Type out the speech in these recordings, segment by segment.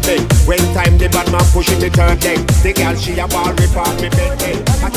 the bed. When time the bad man pushing the third leg, the girl she a ball rip off me bed. I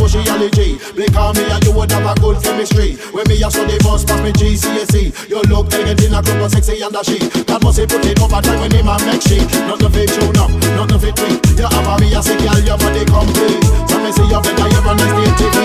and sociology. Because me and you would have a good chemistry. When me a study must pass me GCSE. Your look elegant in a group of sexy and a she. That must he put it over time when him a make she. Not the fit tune up, not the fit tweet. You have a me a sick girl, your body complete. So me see your better, you're a nice TV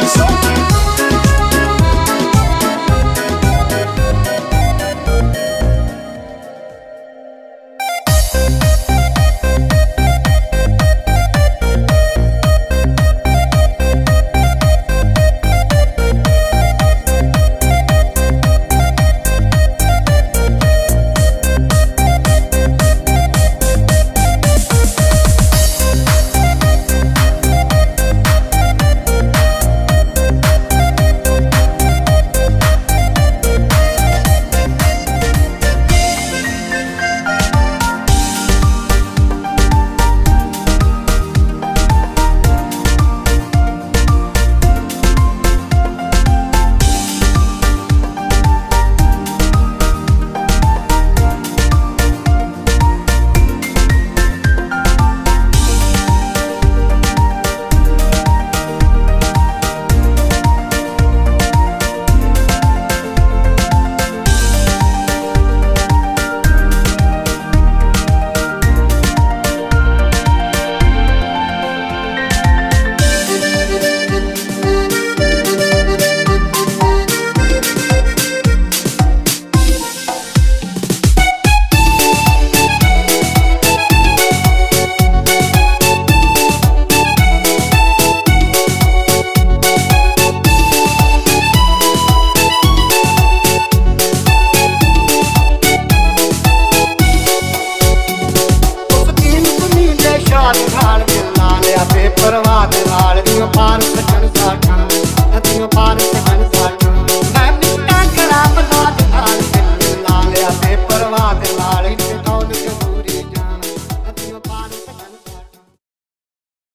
I'm